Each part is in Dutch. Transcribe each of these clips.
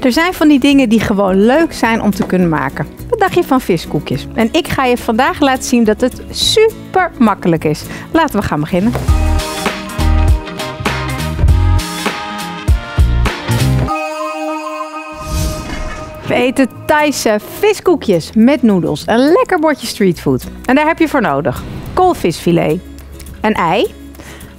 Er zijn van die dingen die gewoon leuk zijn om te kunnen maken. Wat dacht je van viskoekjes? En ik ga je vandaag laten zien dat het super makkelijk is. Laten we gaan beginnen. We eten Thaise viskoekjes met noedels. Een lekker bordje streetfood. En daar heb je voor nodig. Koolvisfilet, een ei,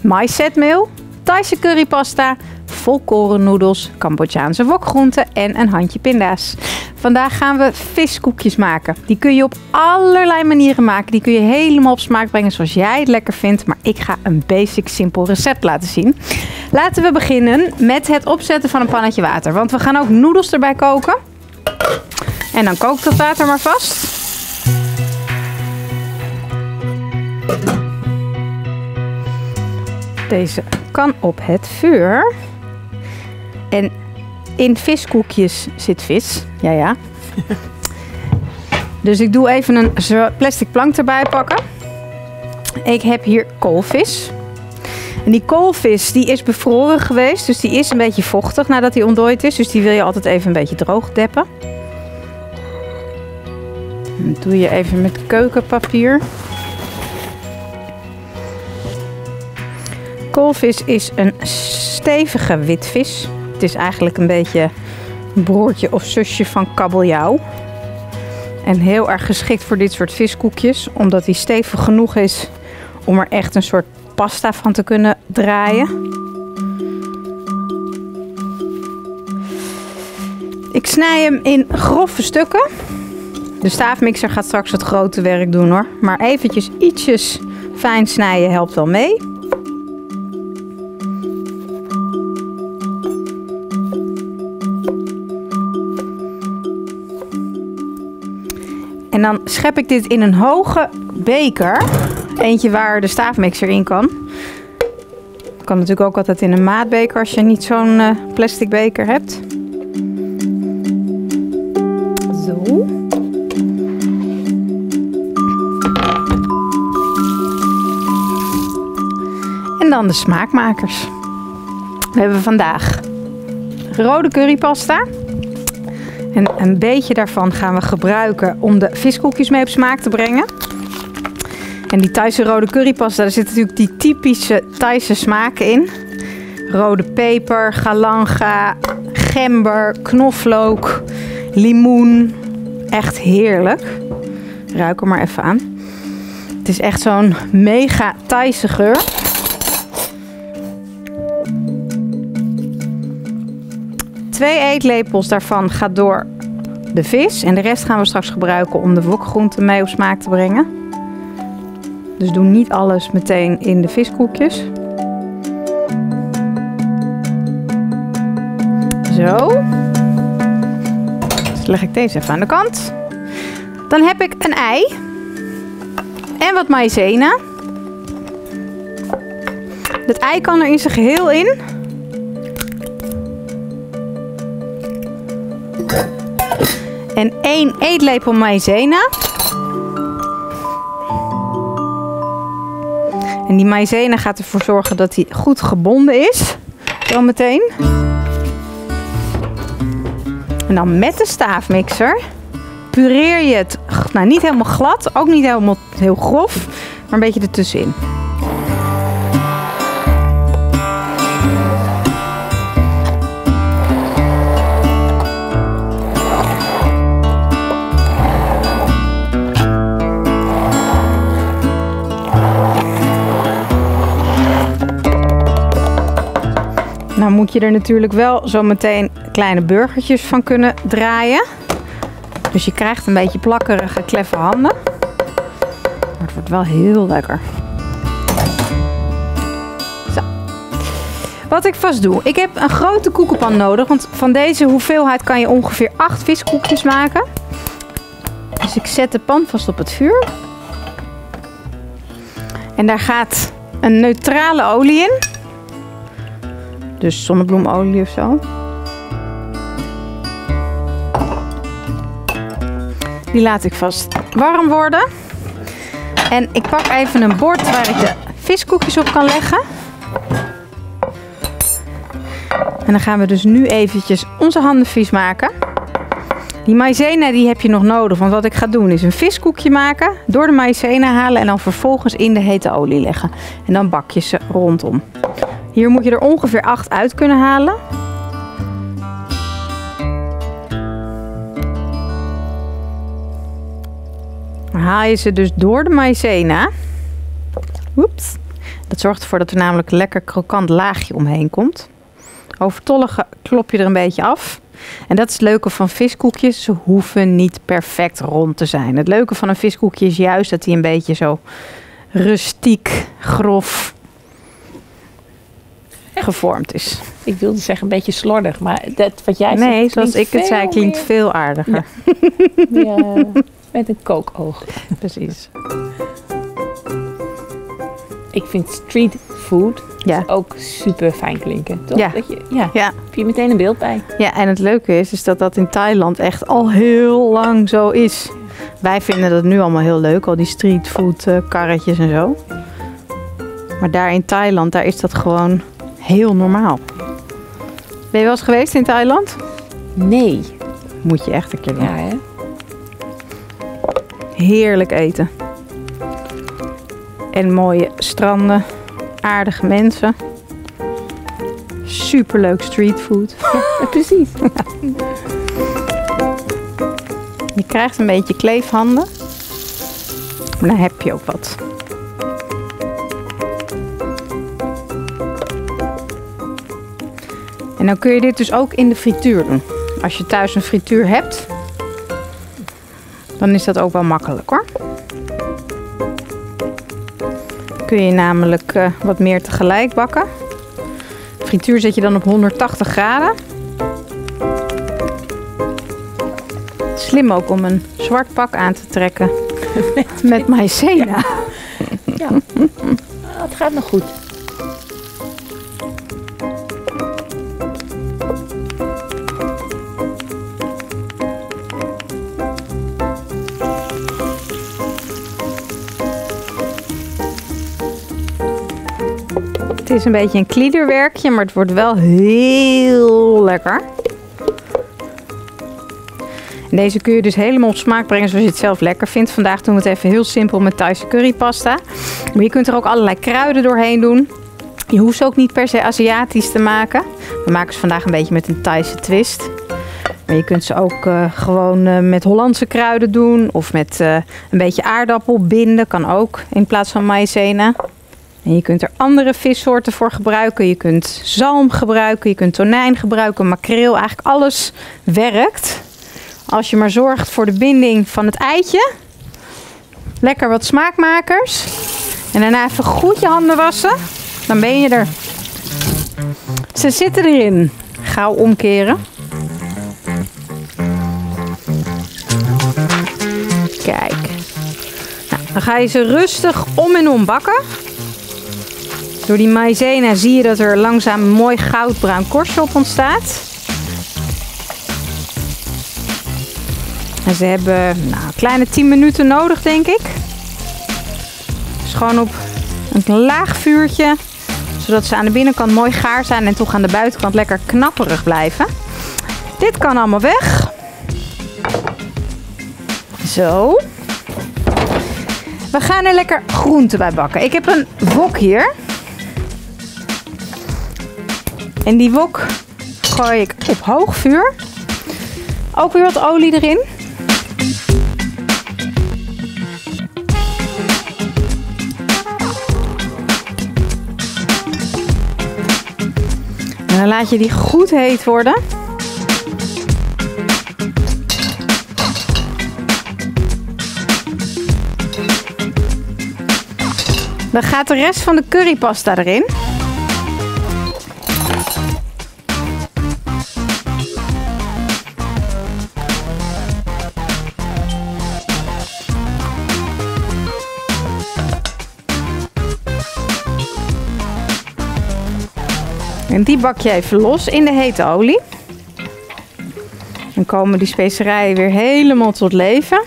maïszetmeel, Thaise currypasta, volkorennoedels, Cambodjaanse wokgroenten en een handje pinda's. Vandaag gaan we viskoekjes maken. Die kun je op allerlei manieren maken. Die kun je helemaal op smaak brengen zoals jij het lekker vindt. Maar ik ga een basic simpel recept laten zien. Laten we beginnen met het opzetten van een pannetje water. Want we gaan ook noedels erbij koken. En dan kookt dat water maar vast. Deze kan op het vuur. En in viskoekjes zit vis. Ja, ja. Dus ik doe even een plastic plank erbij pakken. Ik heb hier koolvis. En die koolvis die is bevroren geweest, dus die is een beetje vochtig nadat hij ontdooid is. Dus die wil je altijd even een beetje droog deppen. Dat doe je even met keukenpapier. Koolvis is een stevige witvis. Het is eigenlijk een beetje broertje of zusje van kabeljauw. En heel erg geschikt voor dit soort viskoekjes, omdat hij stevig genoeg is om er echt een soort pasta van te kunnen draaien. Ik snij hem in grove stukken. De staafmixer gaat straks het grote werk doen hoor. Maar eventjes ietsjes fijn snijden helpt wel mee. En dan schep ik dit in een hoge beker. Eentje waar de staafmixer in kan. Kan natuurlijk ook altijd in een maatbeker als je niet zo'n uh, plastic beker hebt. Zo. En dan de smaakmakers. We hebben vandaag rode currypasta. En een beetje daarvan gaan we gebruiken om de viskoekjes mee op smaak te brengen. En die Thaise rode currypasta, daar zitten natuurlijk die typische Thaise smaken in. Rode peper, galanga, gember, knoflook, limoen. Echt heerlijk. Ruik er maar even aan. Het is echt zo'n mega Thaise geur. Twee eetlepels daarvan gaat door de vis. En de rest gaan we straks gebruiken om de wokgroenten mee op smaak te brengen. Dus doe niet alles meteen in de viskoekjes. Zo. Dus leg ik deze even aan de kant. Dan heb ik een ei. En wat maïzena. Het ei kan er in zijn geheel in. En één eetlepel maïzena. En die maïzena gaat ervoor zorgen dat hij goed gebonden is. Zometeen. En dan met de staafmixer pureer je het, nou niet helemaal glad, ook niet helemaal heel grof, maar een beetje ertussenin. Moet je er natuurlijk wel zo meteen kleine burgertjes van kunnen draaien. Dus je krijgt een beetje plakkerige, kleffe handen. Maar het wordt wel heel lekker. Zo. Wat ik vast doe. Ik heb een grote koekenpan nodig. Want van deze hoeveelheid kan je ongeveer 8 viskoekjes maken. Dus ik zet de pan vast op het vuur. En daar gaat een neutrale olie in. Dus zonnebloemolie of zo. Die laat ik vast warm worden. En ik pak even een bord waar ik de viskoekjes op kan leggen. En dan gaan we dus nu eventjes onze handen vies maken. Die maïzena die heb je nog nodig. Want wat ik ga doen is een viskoekje maken. Door de maïzena halen en dan vervolgens in de hete olie leggen. En dan bak je ze rondom. Hier moet je er ongeveer 8 uit kunnen halen. Dan haal je ze dus door de maïzena. Oeps. Dat zorgt ervoor dat er namelijk een lekker krokant laagje omheen komt. Overtollige klop je er een beetje af. En dat is het leuke van viskoekjes. Ze hoeven niet perfect rond te zijn. Het leuke van een viskoekje is juist dat hij een beetje zo rustiek, grof gevormd is. Ik wilde zeggen een beetje slordig, maar dat wat jij Nee, zegt zoals ik het zei, klinkt meer- veel aardiger. Ja, met een kookoog. Precies. Ik vind street food Ja. ook super fijn klinken. Toch? Ja. Dat je, ja. Ja. Heb je meteen een beeld bij. ja, en het leuke is, is dat dat in Thailand echt al heel lang zo is. Wij vinden dat nu allemaal heel leuk, al die streetfood eh, karretjes en zo. Maar daar in Thailand, daar is dat gewoon heel normaal. Ben je wel eens geweest in Thailand? Nee. Moet je echt een keer doen. Ja, hè? Heerlijk eten. En mooie stranden, aardige mensen. Superleuk streetfood. Ja, precies. Je krijgt een beetje kleefhanden. Maar dan heb je ook wat. En dan kun je dit dus ook in de frituur doen. Als je thuis een frituur hebt, dan is dat ook wel makkelijk hoor. Kun je namelijk eh, wat meer tegelijk bakken. Frituur zet je dan op 180 graden. Slim ook om een zwart pak aan te trekken met maïzena. Ja. Ah, het gaat nog goed. Is een beetje een kliederwerkje, maar het wordt wel heel lekker. Deze kun je dus helemaal op smaak brengen zoals je het zelf lekker vindt. Vandaag doen we het even heel simpel met Thaise currypasta. Maar je kunt er ook allerlei kruiden doorheen doen. Je hoeft ze ook niet per se Aziatisch te maken. We maken ze vandaag een beetje met een Thaise twist. Maar je kunt ze ook eh, gewoon eh, met Hollandse kruiden doen. Of met eh, een beetje aardappel binden. Kan ook in plaats van maïzena. En je kunt er andere vissoorten voor gebruiken. Je kunt zalm gebruiken, je kunt tonijn gebruiken, makreel. Eigenlijk alles werkt. Als je maar zorgt voor de binding van het eitje. Lekker wat smaakmakers. En daarna even goed je handen wassen. Dan ben je er. Ze zitten erin. Gauw omkeren. Kijk. Nou, dan ga je ze rustig om en om bakken. Door die maïzena zie je dat er langzaam mooi goudbruin korstje op ontstaat. En ze hebben nou, een kleine 10 minuten nodig, denk ik. Dus gewoon op een laag vuurtje. Zodat ze aan de binnenkant mooi gaar zijn en toch aan de buitenkant lekker knapperig blijven. Dit kan allemaal weg. Zo. We gaan er lekker groenten bij bakken. Ik heb een wok hier. En die wok gooi ik op hoog vuur. Ook weer wat olie erin. En dan laat je die goed heet worden. Dan gaat de rest van de currypasta erin. Die bak je even los in de hete olie. Dan komen die specerijen weer helemaal tot leven.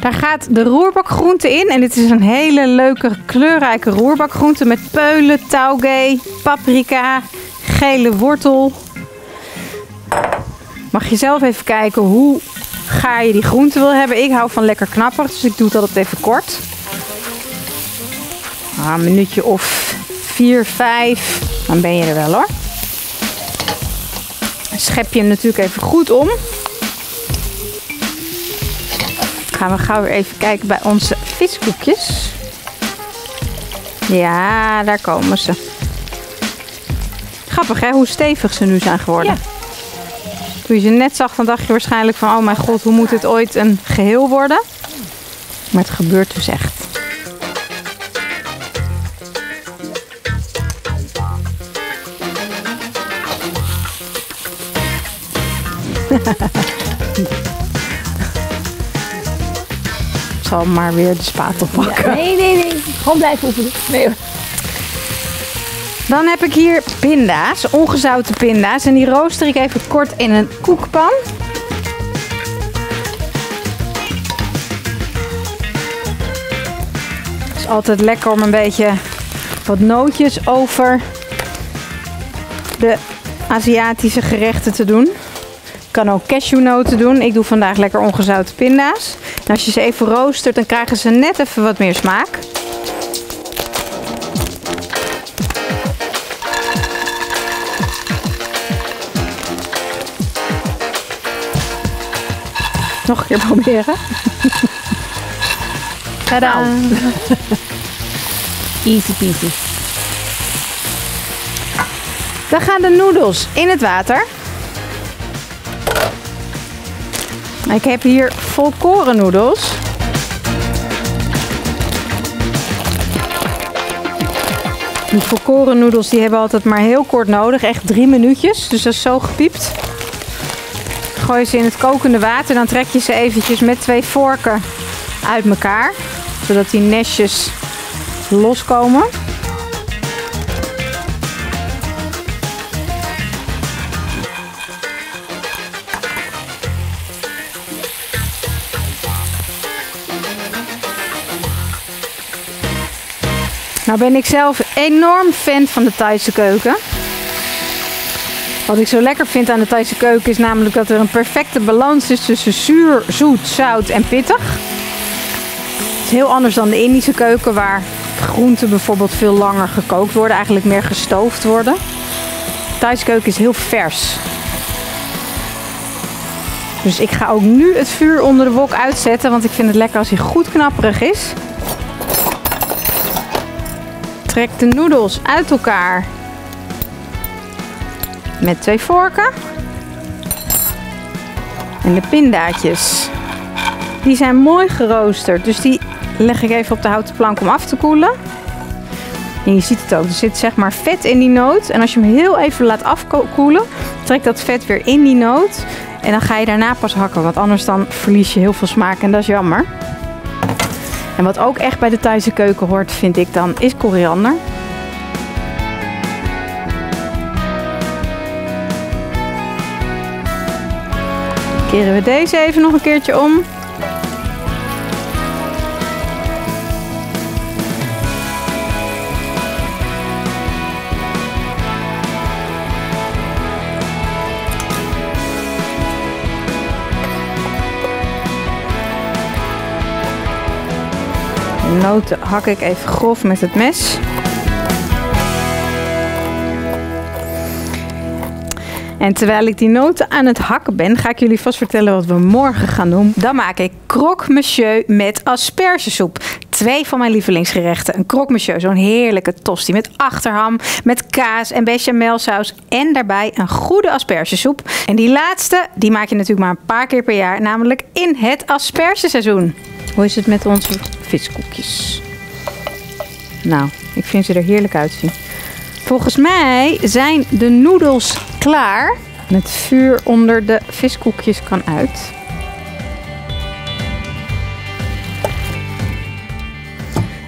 Daar gaat de roerbakgroente in. En dit is een hele leuke kleurrijke roerbakgroente met peulen, tauge, paprika, gele wortel. Mag je zelf even kijken hoe gaar je die groente wil hebben. Ik hou van lekker knappig, dus ik doe het altijd even kort. Ah, een minuutje of vier, vijf. Dan ben je er wel hoor. Schep je hem natuurlijk even goed om. Gaan we gauw weer even kijken bij onze viskoekjes. Ja, daar komen ze. Grappig hè, hoe stevig ze nu zijn geworden. Ja. Toen je ze net zag, dan dacht je waarschijnlijk van... oh mijn god, hoe moet dit ooit een geheel worden? Maar het gebeurt dus echt. Ik zal maar weer de spatel pakken. Nee, nee, nee. Gewoon blijven oefenen. Nee. Dan heb ik hier pinda's, ongezouten pinda's. En die rooster ik even kort in een koekpan. Het is altijd lekker om een beetje wat nootjes over de Aziatische gerechten te doen. Kan ook cashewnoten doen. Ik doe vandaag lekker ongezouten pinda's. En als je ze even roostert, dan krijgen ze net even wat meer smaak. Nog een keer proberen. Tadaa. Easy peasy. Dan gaan de noedels in het water. Ik heb hier volkoren noedels. Die volkoren noedels die hebben altijd maar heel kort nodig. Echt drie minuutjes. Dus dat is zo gepiept. Gooi ze in het kokende water. Dan trek je ze eventjes met twee vorken uit elkaar. Zodat die nestjes loskomen. Nou ben ik zelf enorm fan van de Thaise keuken. Wat ik zo lekker vind aan de Thaise keuken is namelijk dat er een perfecte balans is tussen zuur, zoet, zout en pittig. Het is heel anders dan de Indische keuken waar groenten bijvoorbeeld veel langer gekookt worden, eigenlijk meer gestoofd worden. De Thaise keuken is heel vers. Dus ik ga ook nu het vuur onder de wok uitzetten, want ik vind het lekker als hij goed knapperig is. Trek de noedels uit elkaar met twee vorken. En de pindaatjes. Die zijn mooi geroosterd, dus die leg ik even op de houten plank om af te koelen. En je ziet het ook, er zit zeg maar vet in die noot. En als je hem heel even laat afkoelen, trek dat vet weer in die noot. En dan ga je daarna pas hakken, want anders dan verlies je heel veel smaak en dat is jammer. En wat ook echt bij de Thaise keuken hoort, vind ik dan, is koriander. Keren we deze even nog een keertje om. Noten hak ik even grof met het mes. En terwijl ik die noten aan het hakken ben, ga ik jullie vast vertellen wat we morgen gaan doen. Dan maak ik croque monsieur met aspergesoep. Twee van mijn lievelingsgerechten. Een croque monsieur, zo'n heerlijke tosti met achterham, met kaas en bechamelsaus. En daarbij een goede aspergesoep. En die laatste, die maak je natuurlijk maar een paar keer per jaar, namelijk in het aspergeseizoen. Hoe is het met onze viskoekjes? Nou, ik vind ze er heerlijk uitzien. Volgens mij zijn de noedels klaar. Het vuur onder de viskoekjes kan uit.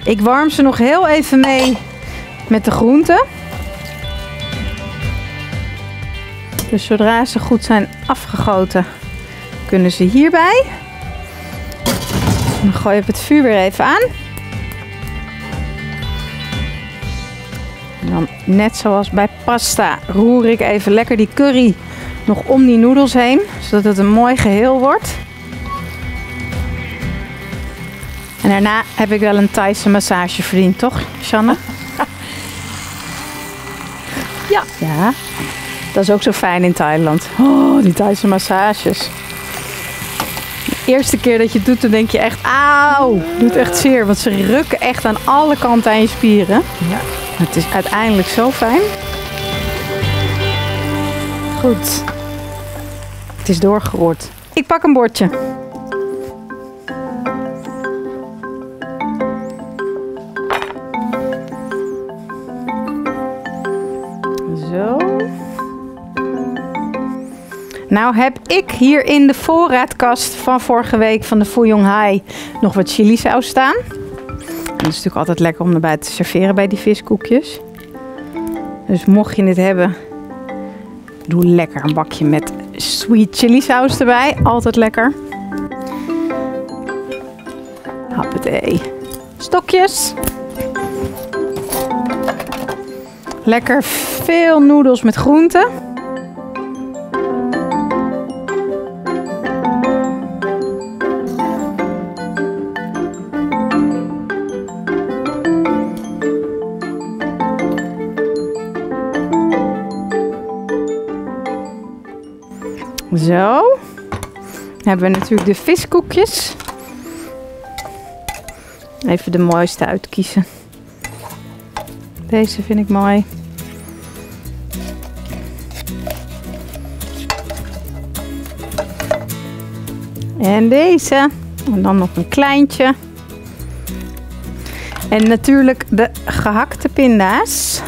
Ik warm ze nog heel even mee met de groenten. Dus zodra ze goed zijn afgegoten, kunnen ze hierbij. Dan gooi ik het vuur weer even aan. En dan net zoals bij pasta roer ik even lekker die curry nog om die noedels heen, zodat het een mooi geheel wordt. En daarna heb ik wel een Thaise massage verdiend, toch, Shanna? Ja. Ja, dat is ook zo fijn in Thailand. Oh, die Thaise massages. De eerste keer dat je het doet, dan denk je echt, auw, doet echt zeer. Want ze rukken echt aan alle kanten aan je spieren. Ja. Het is uiteindelijk zo fijn. Goed. Het is doorgeroerd. Ik pak een bordje. Nou heb ik hier in de voorraadkast van vorige week van de Fuyong Hai nog wat chilisaus staan. Dat is natuurlijk altijd lekker om erbij te serveren bij die viskoekjes. Dus mocht je het hebben, doe lekker een bakje met sweet chili saus erbij. Altijd lekker. Hoppatee. Stokjes. Lekker veel noedels met groenten. Zo. Dan hebben we natuurlijk de viskoekjes. Even de mooiste uitkiezen. Deze vind ik mooi. En deze. En dan nog een kleintje. En natuurlijk de gehakte pinda's.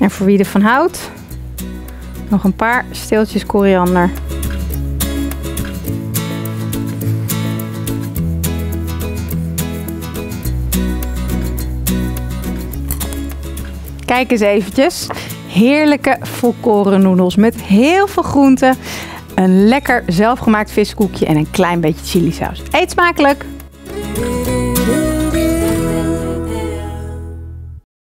En voor wie ervan houdt, nog een paar steeltjes koriander. Kijk eens eventjes. Heerlijke volkoren noedels met heel veel groenten. Een lekker zelfgemaakt viskoekje en een klein beetje chilisaus. Eet smakelijk!